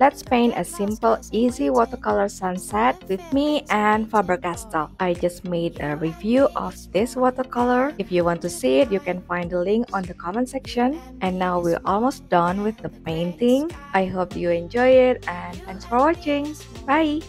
Let's paint a simple, easy watercolor sunset with me and Faber-Castell. I just made a review of this watercolor. If you want to see it, you can find the link on the comment section. And now we're almost done with the painting. I hope you enjoy it and thanks for watching. Bye!